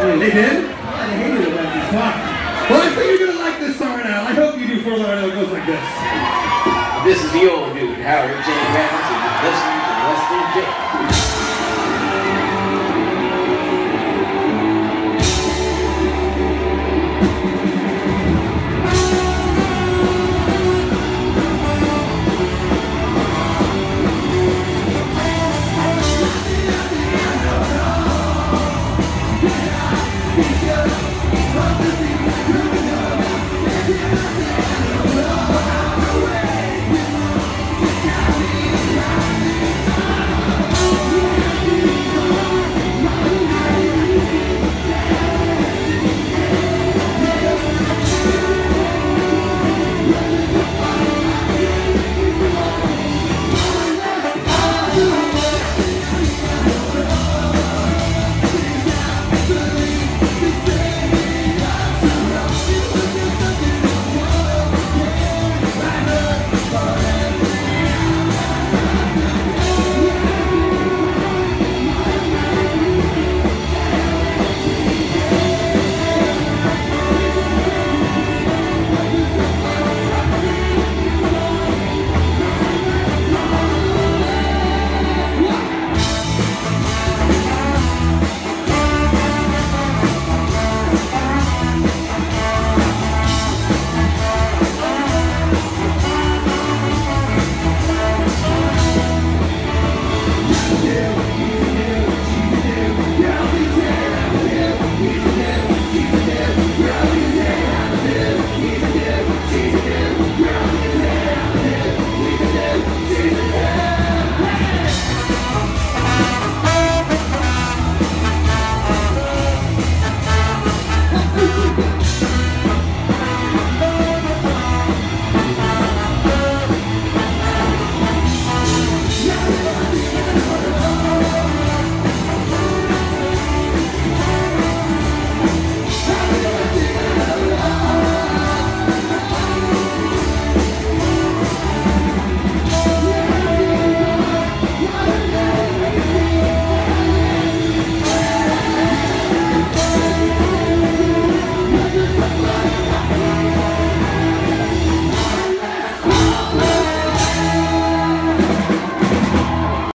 They did? I hated it back. Fuck. Well, I think you're gonna like this song now. I hope you do for I it goes like this. This is the old dude, Howard J. Ramsey, listening to Western J.